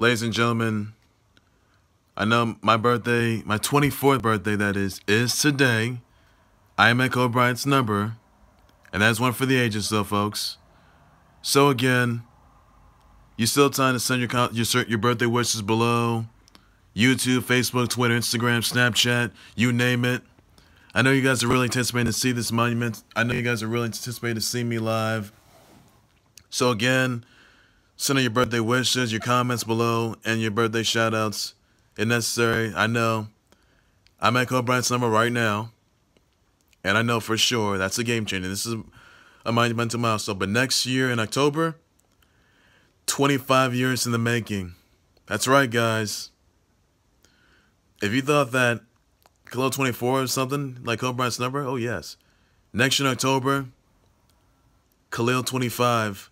ladies and gentlemen, I know my birthday, my 24th birthday, that is, is today. I am Kobe Bryant's number, and that's one for the ages, though, folks. So again, you still time to send your your your birthday wishes below. YouTube, Facebook, Twitter, Instagram, Snapchat, you name it. I know you guys are really anticipating to see this monument. I know you guys are really anticipating to see me live. So again, send in your birthday wishes, your comments below, and your birthday shoutouts if necessary. I know I'm at Kobe Bryant's number right now, and I know for sure that's a game changer. This is a monumental milestone. But next year in October, 25 years in the making. That's right, guys. If you thought that Khalil 24 or something like Kobe Bryant's number, oh yes. Next year in October, Khalil 25.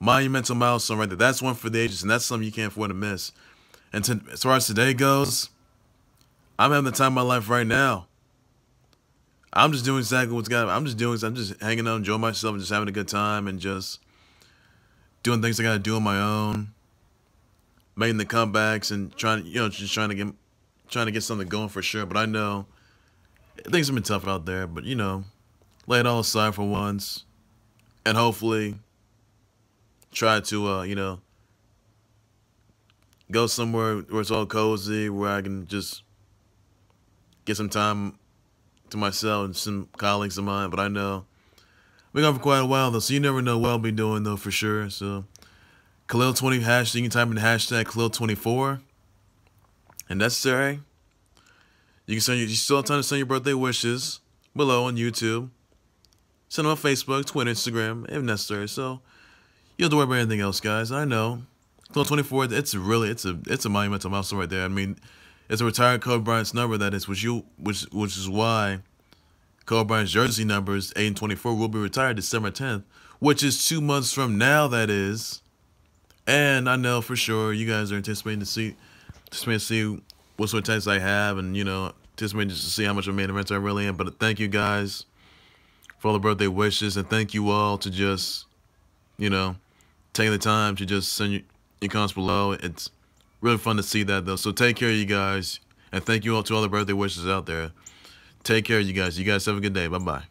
Monumental milestone right there. That's one for the ages, and that's something you can't afford to miss. And to, as far as today goes, I'm having the time of my life right now. I'm just doing exactly what's got. I'm just doing. I'm just hanging out, enjoying myself, and just having a good time, and just doing things I got to do on my own, making the comebacks, and trying, you know, just trying to get, trying to get something going for sure. But I know things have been tough out there. But you know, lay it all aside for once, and hopefully, try to, uh, you know, go somewhere where it's all cozy, where I can just get some time to myself and some colleagues of mine. But I know been gone for quite a while though, so you never know what I'll be doing though for sure. So Khalil twenty hashtag you can type in hashtag Khalil twenty four. And necessary. You can send you, you still have time to send your birthday wishes below on YouTube. Send them on Facebook, Twitter, Instagram, if necessary. So you don't have to worry about anything else, guys. I know. Twenty four, it's really it's a it's a monumental milestone right there. I mean, it's a retired Kobe Bryant's number that is which you which which is why Kobe Bryant's jersey numbers 8 and 24 will be retired December 10th, which is two months from now, that is. And I know for sure you guys are anticipating to see, anticipating to see what sort of taste I have and, you know, anticipating just to see how much of a main event I really am. But thank you guys for all the birthday wishes and thank you all to just, you know, taking the time to just send your, your comments below. It's really fun to see that, though. So take care, of you guys. And thank you all to all the birthday wishes out there. Take care, you guys. You guys have a good day. Bye bye.